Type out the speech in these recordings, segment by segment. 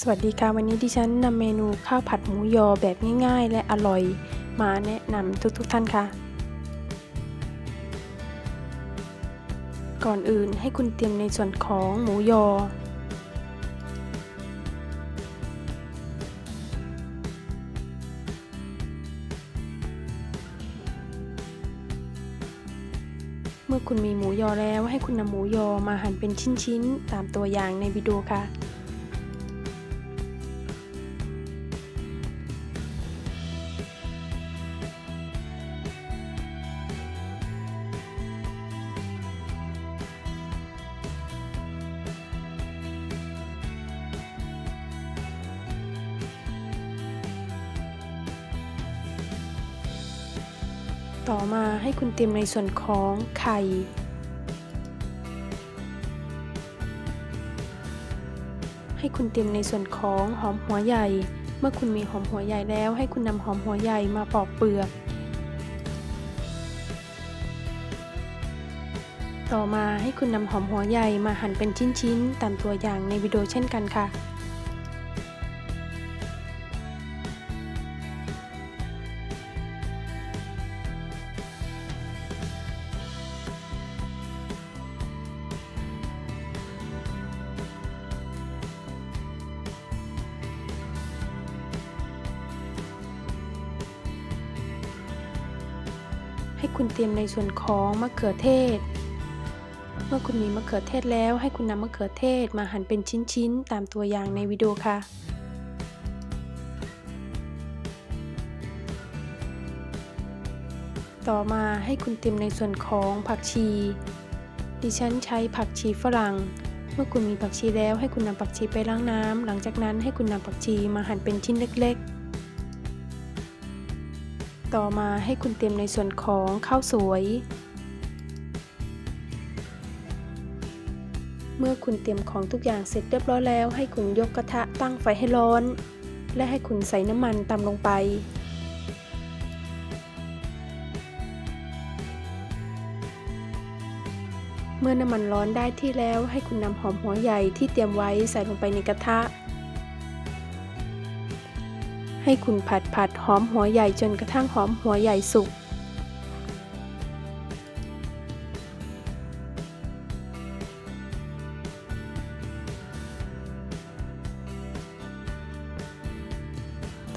สวัสดีค่ะวันนี้ดิฉันนำเมนูข้าวผัดหมูยอแบบง่าย ๆ และอร่อย มาแนะนำทุกๆทท่านค่ะ ก่อนอื่นให้คุณเตรียมในส่วนของหมูยอ เมื่อคุณมีหมูยอแล้วให้คุณนำหมูยอมาหั่นเป็นชิ้นๆ ตามตัวอย่างในวิดีโอค่ะ ต่อมาให้คุณเตรียมในส่วนของไข่ ให้คุณเตรียมในส่วนของหอมหัวใหญ่ เมื่อคุณมีหอมหัวใหญ่แล้ว ให้คุณนำหอมหัวใหญ่มาปอกเปลือก ต่อมาให้คุณนำหอมหัวใหญ่มาหั่นเป็นชิ้นๆ ตามตัวอย่างในวิดีโอเช่นกันค่ะ คุณเตรียมในส่วนของมะเขือเทศ เมื่อคุณมีมะเขือเทศแล้ว ให้คุณนำมะเขือเทศมาหั่นเป็นชิ้นๆ ตามตัวอย่างในวิดีโอค่ะต่อมาให้คุณเตรียมในส่วนของผักชี ดิฉันใช้ผักชีฝรั่ง เมื่อคุณมีผักชีแล้วให้คุณนำผักชีไปล้างน้ำ หลังจากนั้นให้คุณนำผักชีมาหั่นเป็นชิ้นเล็กๆ ต่อมาให้คุณเตรียมในส่วนของข้าวสวย เมื่อคุณเตรียมของทุกอย่างเสร็จเรียบร้อยแล้ว ให้คุณยกกระทะตั้งไฟให้ร้อน และให้คุณใส่น้ำมันตามลงไปเมื่อน้ำมันร้อนได้ที่แล้วให้คุณนำหอมหัวใหญ่ที่เตรียมไว้ใส่ลงไปในกระทะ ให้คุณผัดผัดหอมหัวใหญ่จนกระทั่งหอมหัวใหญ่สุก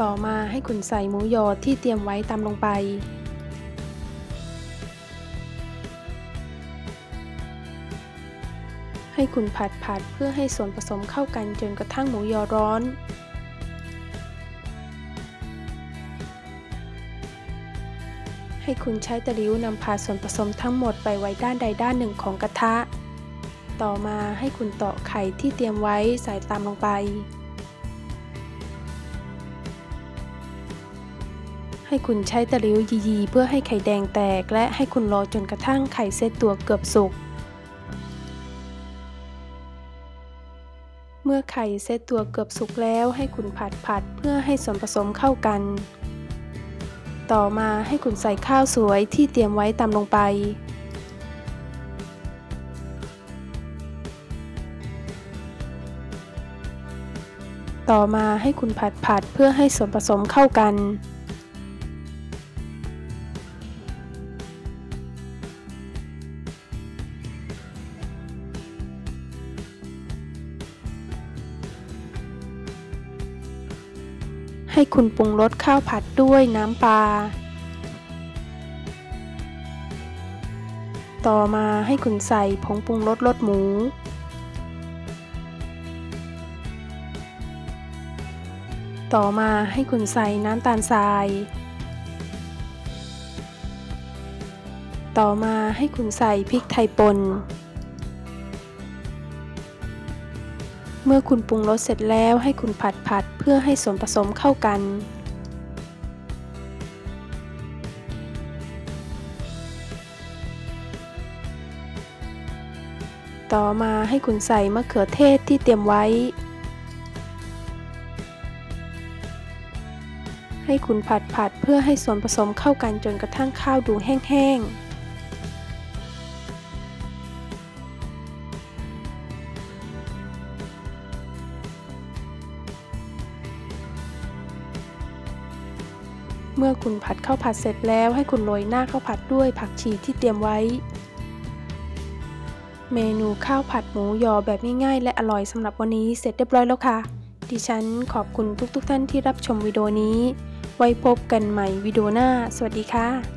ต่อมาให้คุณใส่หมูยอที่เตรียมไว้ตามลงไปให้คุณผัดผัดเพื่อให้ส่วนผสมเข้ากันจนกระทั่งหมูยอร้อน ให้คุณใช้ตะลิ้วนำพาส่วนผสมทั้งหมดไปไว้ด้านใดด้านหนึ่งของกระทะ ต่อมาให้คุณตอกไข่ที่เตรียมไว้ใส่ตามลงไป ให้คุณใช้ตะลิ้วยีๆเพื่อให้ไข่แดงแตก และให้คุณรอจนกระทั่งไข่เซตตัวเกือบสุก เมื่อไข่เซตตัวเกือบสุกแล้ว ให้คุณผัดผัดเพื่อให้ส่วนผสมเข้ากัน ต่อมาให้คุณใส่ข้าวสวยที่เตรียมไว้ตำลงไป ต่อมาให้คุณผัดผัดเพื่อให้ส่วนผสมเข้ากัน ให้คุณปรุงรสข้าวผัดด้วยน้ำปลา ต่อมาให้คุณใส่ผงปรุงรสรสหมู ต่อมาให้คุณใส่น้ำตาลทราย ต่อมาให้คุณใส่พริกไทยป่น เมื่อคุณปรุงรสเสร็จแล้วให้คุณผัดผัดเพื่อให้ส่วนผสมเข้ากัน ต่อมาให้คุณใส่มะเขือเทศที่เตรียมไว้ ให้คุณผัดผัดเพื่อให้ส่วนผสมเข้ากันจนกระทั่งข้าวดูแห้งๆ เมื่อคุณผัดข้าวผัดเสร็จแล้วให้คุณโรยหน้าข้าวผัดด้วยผักชีที่เตรียมไว้ เมนูข้าวผัดหมูยอแบบง่ายๆ และอร่อยสำหรับวันนี้เสร็จเรียบร้อยแล้วค่ะ ดิฉันขอบคุณทุกๆทท่านที่รับชมวิดีโอนี้ ไว้พบกันใหม่วิดีโอหน้า สวัสดีค่ะ